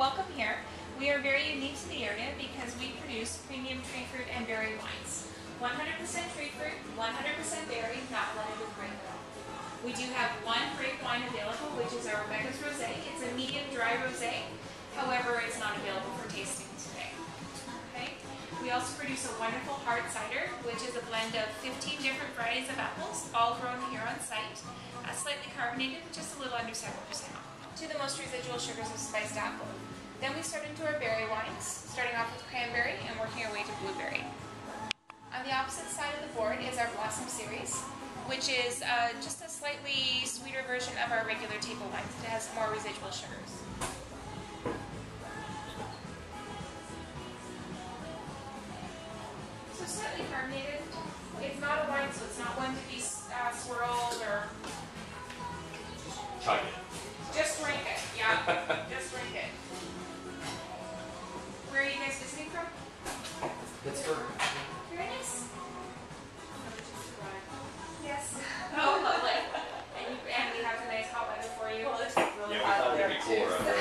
welcome here. We are very unique to the area because we produce premium tree fruit and berry wines. 100% tree fruit, 100% berry, not blended with grape at all. We do have one grape wine available, which is our Rebecca's Rosé. It's a medium dry rosé. However, it's not available for tasting today. Okay. We also produce a wonderful hard cider, which is a blend of 15 different varieties of apples, all grown here on site, uh, slightly carbonated, just a little under 7% alcohol. To the most residual sugars of spiced apple. Then we start into our berry wines, starting off with cranberry and working our way to blueberry. On the opposite side of the board is our Blossom series, which is uh, just a slightly sweeter version of our regular table wines. It has more residual sugars. So slightly carbonated. It's not a wine, so it's not one to Pittsburgh. Very nice. Yes. Oh, lovely. And, you, and we have a nice hot weather for you. Well, it's really Yeah, we hot there it'd be too. cooler. so-